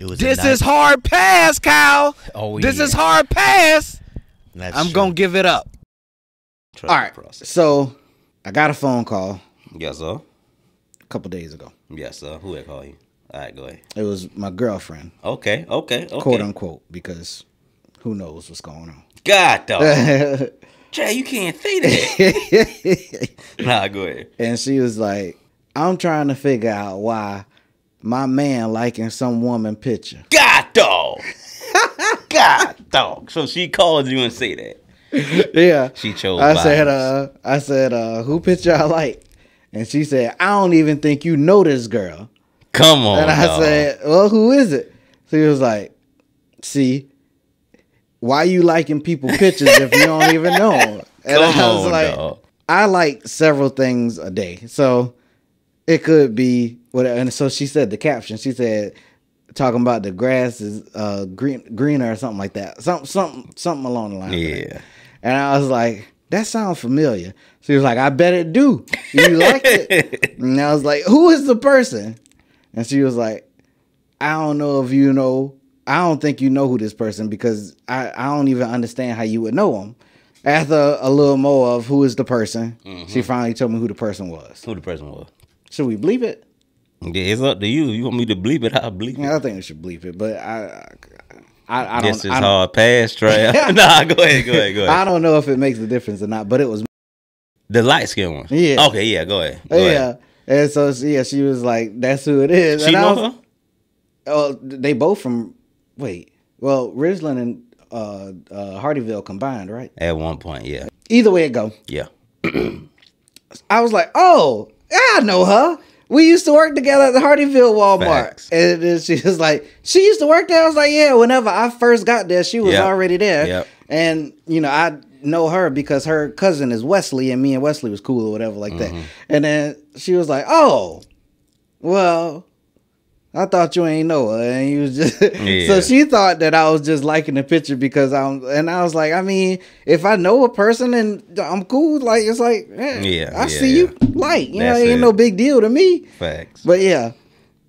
It was This is hard pass, Kyle. Oh, This yeah. is hard pass. That's I'm true. gonna give it up. Trust All right. process. So I got a phone call Yes, sir. a couple days ago. Yes, sir. Who that call you? All right, go ahead. It was my girlfriend, Okay, okay, okay. quote unquote, because who knows what's going on. God, dog. Jay, you can't say that. nah, go ahead. and she was like, I'm trying to figure out why my man liking some woman picture. God, dog. God, dog. So she called you and say that. yeah. She chose. I said, uh, I said, uh, who picture I like? And she said, I don't even think you know this girl. "Come on." and I dog. said, well, who is it? So he was like, see, why you liking people pictures if you don't even know 'em?" And "Come I was on, like, dog." I like several things a day. So it could be whatever. And so she said the caption, she said, talking about the grass is uh, green, greener or something like that. Something, something, something along the line. of that. Yeah. And I was like, that sounds familiar. She was like, I bet it do. You liked it. and I was like, who is the person? And she was like, I don't know if you know. I don't think you know who this person because I, I don't even understand how you would know him. After a little more of who is the person, she finally told me who the person was. Who the person was? Should we bleep it? Yeah, it's up to you. You want me to bleep it? I'll bleep it. Yeah, I think we should bleep it, but I I, I don't. This is I don't, hard pass, Trey. nah, go ahead, go ahead, go ahead. I don't know if it makes a difference or not, but it was The light skin one. Yeah. Okay, yeah, go ahead. Go yeah. ahead. And so she, yeah, she was like, "That's who it is." She and I know was, her? Oh, they both from. Wait, well, Ridgeland and uh, uh, Hardeeville combined, right? At one point, yeah. Either way it go, Yeah. I was like, "Oh, I know her. We used to work together at the Hardeeville Walmart." Facts. And then she was like, "She used to work there." I was like, "Yeah." Whenever I first got there, she was Yep. already there. Yep. And you know, I know her because her cousin is Wesley, and me and Wesley was cool or whatever like Mm-hmm. that. And then she was like, "Oh, well." I thought you ain't know her, and you was just Yeah. so she thought that I was just liking the picture because I'm, and I was like, I mean, if I know a person and I'm cool, like it's like, eh, Yeah, I yeah, see you, like you That's know, ain't it. no big deal to me. Facts. But yeah,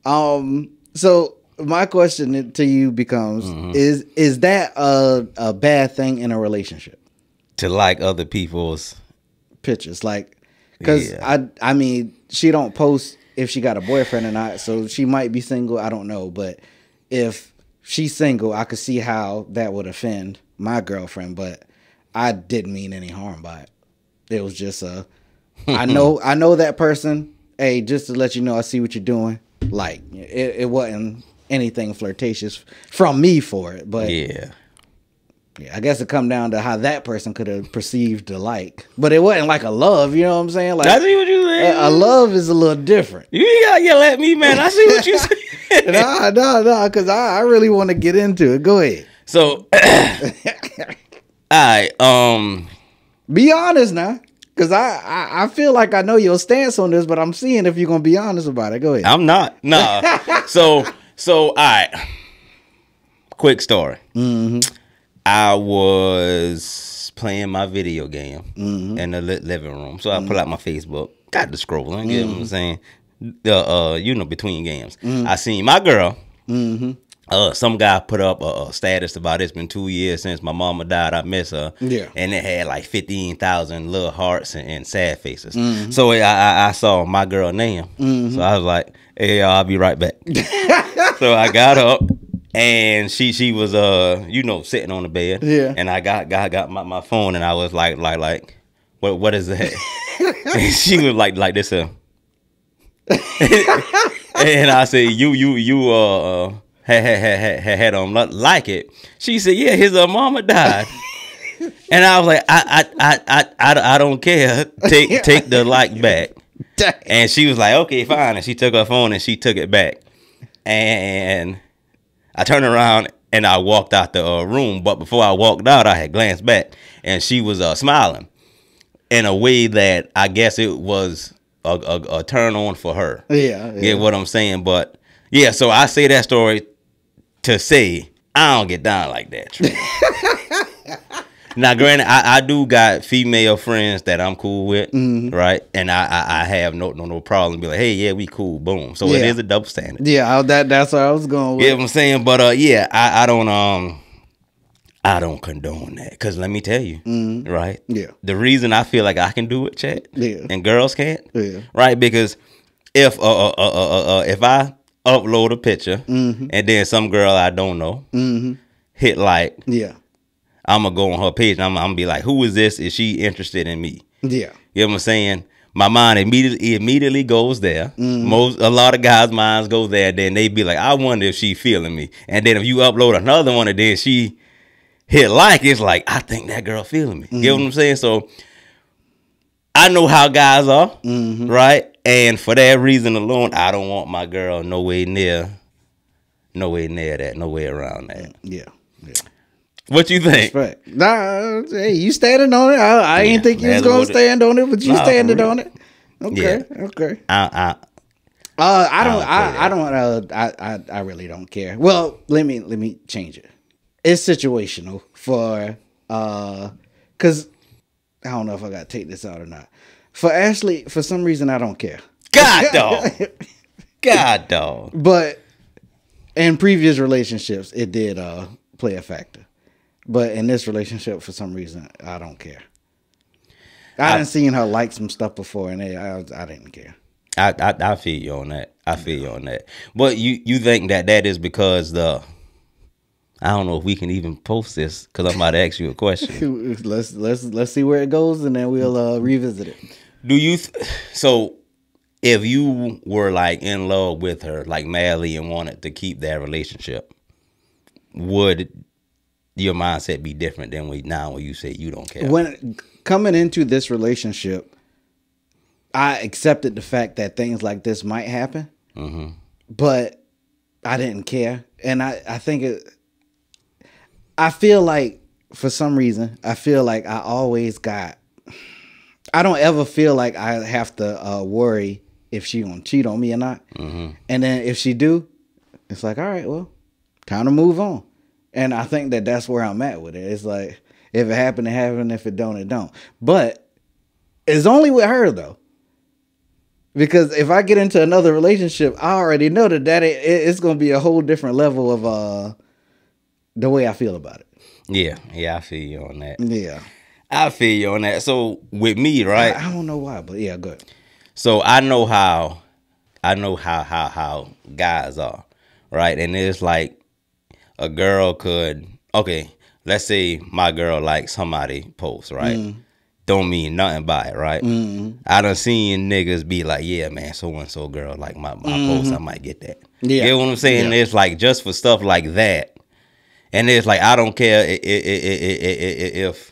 um, so my question to you becomes: Mm-hmm. Is is that a a bad thing in a relationship? to like other people's Pictures, like, because Yeah. I I mean, she don't post if she got a boyfriend or not, so she might be single. I don't know, but if she's single, I could see how that would offend my girlfriend. But I didn't mean any harm by it. It was just a. I know I know that person. Hey, just to let you know, I see what you're doing. Like it, it wasn't anything flirtatious from me for it, but yeah. yeah, I guess it come down to how that person could have perceived the like. But it wasn't like a love, you know what I'm saying? Like I see what you. A, love is a little different. You ain't gotta yell at me, man. I see what you saying. nah, nah, nah, because I, I really want to get into it. Go ahead. So, all right. Um, Be honest now. Cause I, I I feel like I know your stance on this, but I'm seeing if you're gonna be honest about it. Go ahead. I'm not. Nah. so, so all right. Quick story. Mm-hmm. I was playing my video game mm-hmm. in the living room, so I pull mm-hmm. out my Facebook, got the scrolling. You know what I'm saying? The uh, you know, between games, I seen my girl. Uh, some guy put up a, a status about it's been two years since my mama died. I miss her. Yeah. and it had like fifteen thousand little hearts and, and sad faces. So I, I, I saw my girl name. So I was like, "Hey, I'll be right back." so I got up, and she she was uh you know sitting on the bed. Yeah. And I got got got my, my phone, and I was like like like, what what is that? she was like like this. Uh, and I said, "You, you, you, uh, uh had had had had, had um li- like it." She said, "Yeah, his uh, mama died." and I was like, I, I, I, I, I, I don't care. Take take the like back." And she was like, "Okay, fine." And she took her phone and she took it back. And I turned around and I walked out the uh, room. But before I walked out, I had glanced back, and she was uh, smiling in a way that I guess it was a, a, a turn on for her. Yeah, yeah. Get what I'm saying? But yeah, so I say that story to say I don't get down like that. Now, granted, I, I do got female friends that I'm cool with, Mm-hmm. right? And I, I I have no no no problem. Be like, hey, yeah, we cool. Boom. So it Yeah. is a double standard. Yeah, I- that that's where I was going with. You know what I'm saying? But uh, yeah, I, I don't um, I don't condone that because let me tell you, right? Mm-hmm. Yeah. The reason I feel like I can do it, Chad, Yeah. and girls can't, Yeah. right? Because if uh, uh, uh, uh, uh, uh if I upload a picture Mm-hmm. and then some girl I don't know hit like, Yeah. I'm gonna go on her page and I'm, I'm gonna be like, who is this? Is she interested in me? Yeah. You know what I'm saying? My mind immediately immediately goes there. Mm-hmm. Most a lot of guys' minds go there. Then they be like, I wonder if she feeling me. And then if you upload another one and then she hit like, it's like I think that girl feeling me. You know what Mm-hmm. I'm saying? So I know how guys are, Mm-hmm. right? And for that reason alone, I don't want my girl nowhere near, nowhere near that, nowhere around that. Yeah. Yeah. What you think? Right. Nah, hey, you standing on it. I, I Yeah, ain't think you was gonna what it- stand on it, but you Nah, standing on it. Okay. Okay. I, I, Uh, I don't. don't I, I, don't. Uh, I, I. I really don't care. Well, let me let me change it. It's situational for uh, cause I don't know if I got to take this out or not. For Ashley, for some reason, I don't care. God dog, God dog. But in previous relationships, it did uh play a factor. But in this relationship, for some reason, I don't care. I, I- didn't seen her like some stuff before, and it, I I didn't care. I, I I feel you on that. I feel you on that. But you you think that that is because the I don't know if we can even post this because I'm about to ask you a question. let's let's let's see where it goes, and then we'll uh, revisit it. Do you th- so? If you were like in love with her, like madly, and wanted to keep that relationship, would your mindset be different than we now when you say you don't care? When coming into this relationship, I accepted the fact that things like this might happen, Mhm. but I didn't care, and I I think it. I feel like for some reason I feel like I always got. I don't ever feel like I have to uh, worry if she gonna cheat on me or not, and then if she do, it's like all right, well, time to move on. And I think that that's where I'm at with it. It's like if it happened, it happened. If it don't, it don't. But it's only with her though. Because if I get into another relationship, I already know that that it, it's going to be a whole different level of uh the way I feel about it. yeah, yeah, I feel you on that. Yeah, I feel you on that. So with me, right? I, I don't know why, but yeah, good. So I know how I know how how how guys are, right? And it's like a girl could okay, let's say my girl likes somebody post, right? Mm. Don't mean nothing by it, right? Mm-hmm. I done seen niggas be like, yeah, man, so and so girl like my, my post, mm-hmm. I might get that. Yeah. You know what I'm saying? Yeah. It's like just for stuff like that. And it's like I don't care if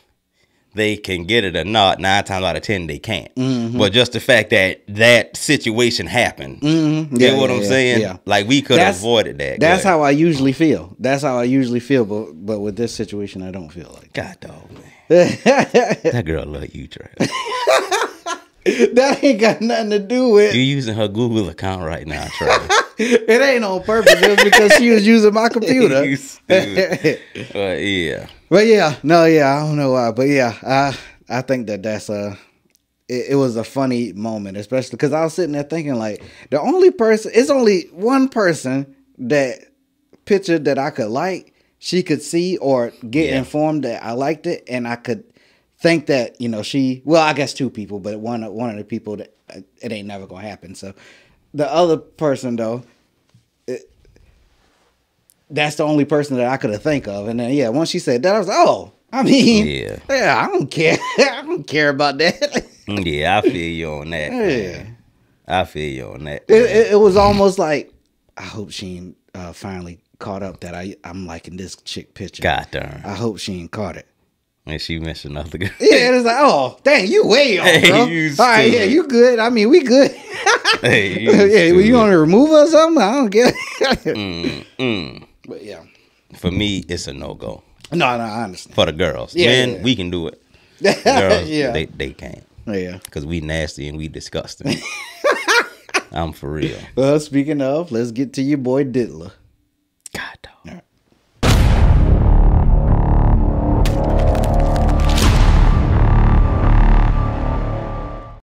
they can get it or not. Nine times out of ten, they can't. Mm-hmm. But just the fact that that situation happened, Mhm. you Yeah, know what yeah, I'm yeah, saying? yeah. Like we could have avoided that. That's how I usually feel. That's how I usually feel. But but with this situation, I don't feel like God dog, man. that. That girl love you, Trey. that ain't got nothing to do with. you using her Google account right now, Trey. It ain't on purpose. It was because she was using my computer. But yeah, But yeah, no, yeah, I don't know why, but yeah, I I think that that's a it, it was a funny moment, especially because I was sitting there thinking like the only person it's only one person that picture that I could like, she could see or get Yeah. informed that I liked it, and I could think that you know she well I guess two people, but one one of the people that uh, it ain't never gonna happen. So the other person though, that's the only person that I could have think of. And then yeah, once she said that, I was like, oh, I mean, Yeah. yeah, I don't care. I don't care about that. yeah, I feel you on that. Yeah. man. I feel you on that. it, it, it was almost like I hope she uh, finally caught up that I I'm liking this chick picture. God darn. I hope she ain't caught it. And she mentioned another girl. Yeah, it's like, oh, dang, you way off, Hey, bro. you All right, yeah, you good. I mean, we good. hey, you yeah, well, you want to remove us or something? I don't get it. Mm, mm. But yeah, For me, it's a no go. no, no, I understand. For the girls, Yeah, men, yeah. we can do it. Girls, yeah, they they can't yeah. because we nasty and we disgusting. I'm for real. Well, speaking of, let's get to your boy Diddler.